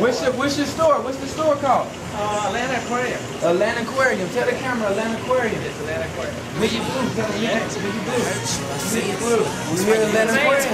What's your What's your store? What's the store called? Uh, Atlanta Aquarium. Atlanta Aquarium. Tell the camera Atlanta Aquarium. It's Atlanta Aquarium. Mickie Blu. Tell them Mickie, Mickie Blu. Mickie Blu. We here at Atlanta Aquarium.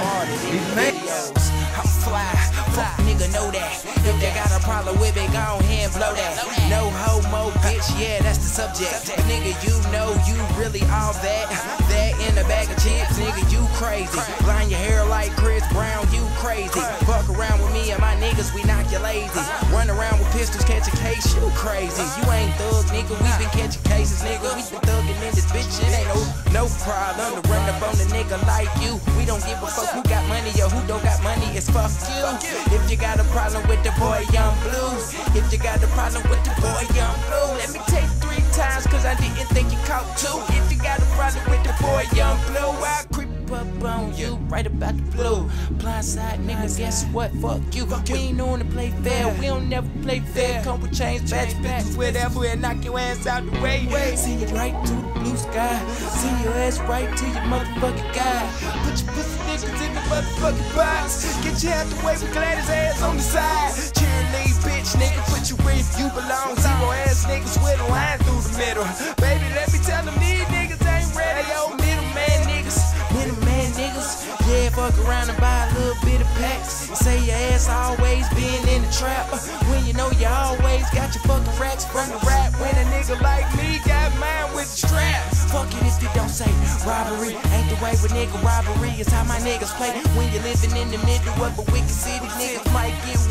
These. I'm fly, fuck nigga know that. If they got a problem with it, go that. No homo, bitch, yeah, that's the subject. Nigga, you know you really all that. That in a bag of chips, nigga, you crazy. Line your hair like Chris Brown, you crazy. Fuck around with me and my niggas, we knock you lazy. Run around with pistols, catch a case, you crazy. You ain't thug, nigga, we been catching cases, nigga. We been thugging in this bitch, it ain't no, no problem to run up on a nigga like you. We don't give a fuck who got money or who don't got money, it's fuck you. If you got a problem with the boy Young Blue, if you got a problem with the boy Young Blue, let me take three times cause I didn't think you caught two. If you got a problem with the boy Young Blue, I'll creep up on you right about the blue. Blindside nigga, guess what? Fuck you. We ain't known to play fair, we don't never play fair. Come with chains, badge, bitches, whatever, and knock your ass out the way. See you right to the blue sky. See your ass right to your motherfucking guy. Put your pussy niggas in the motherfucking box. Get you out the way with Gladys ass on the side. Cheerlead, bitch, nigga, put you where you belong. Zero ass niggas with a line through the middle. Baby, let me tell them these niggas ain't ready. Yo, middleman niggas, middleman niggas. Yeah, fuck around and buy a little bit of packs. Say your ass always been in the trap. When you know you always got your fucking racks from the rap. When a nigga like me got mine with the strap. Fuck it if you don't say robbery. Ain't the way with nigga robbery. It's how my niggas play. When you're living in the middle of a wicked city, niggas might get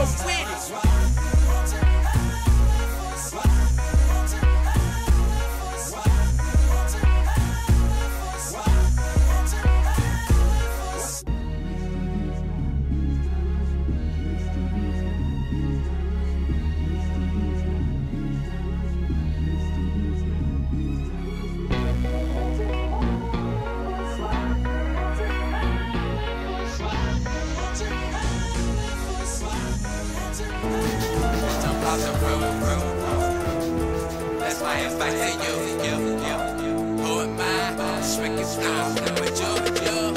you better That's why it's back to you. you, you. Who am I? Shrek is now. With you.